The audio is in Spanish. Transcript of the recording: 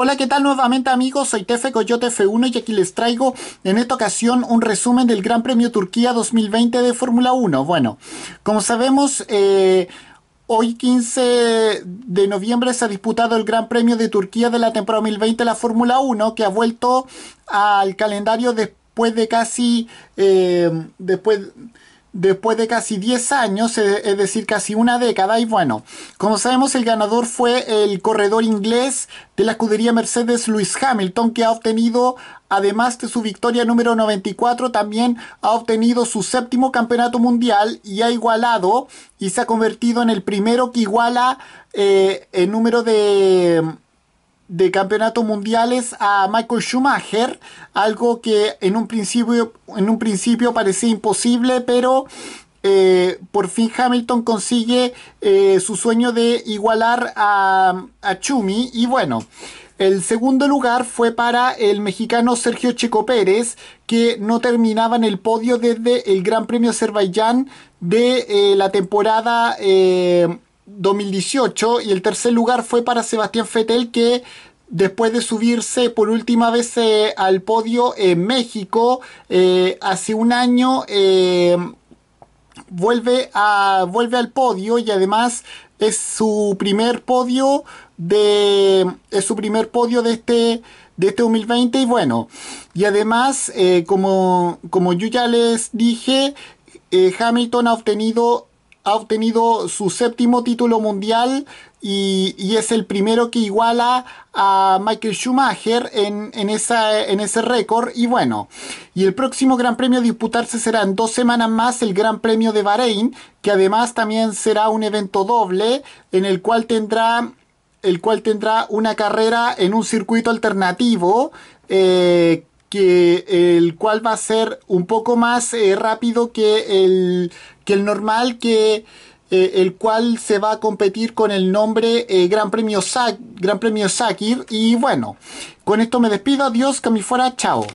Hola, ¿qué tal nuevamente amigos? Soy Tefe Coyote F1 y aquí les traigo en esta ocasión un resumen del Gran Premio Turquía 2020 de Fórmula 1. Bueno, como sabemos, eh, hoy 15 de noviembre se ha disputado el Gran Premio de Turquía de la temporada 2020 de la Fórmula 1 que ha vuelto al calendario después de casi... Eh, después después de casi 10 años, eh, es decir, casi una década. Y bueno, como sabemos, el ganador fue el corredor inglés de la escudería Mercedes, Lewis Hamilton, que ha obtenido, además de su victoria número 94, también ha obtenido su séptimo campeonato mundial y ha igualado y se ha convertido en el primero que iguala eh, el número de de campeonatos mundiales a Michael Schumacher, algo que en un principio, en un principio parecía imposible, pero eh, por fin Hamilton consigue eh, su sueño de igualar a, a Chumi y bueno. El segundo lugar fue para el mexicano Sergio Checo Pérez, que no terminaba en el podio desde el Gran Premio Azerbaiyán de eh, la temporada 2018 y el tercer lugar fue para Sebastián Fettel que después de subirse por última vez eh, al podio en México eh, hace un año eh, vuelve a vuelve al podio y además es su primer podio de es su primer podio de este de este 2020 y bueno y además como como yo ya les dije Hamilton ha obtenido ha obtenido su séptimo título mundial y, es el primero que iguala a Michael Schumacher en, ese récord. Y bueno, y el próximo Gran Premio a disputarse será en dos semanas más el Gran Premio de Bahrein, que además también será un evento doble en el cual tendrá el cual tendrá una carrera en un circuito alternativo eh, que el cual va a ser un poco más eh, rápido que el, que el normal, que eh, el cual se va a competir con el nombre eh, Gran Premio Gran Premio Sakir. Y bueno, con esto me despido. Adiós, que me fuera. Chao.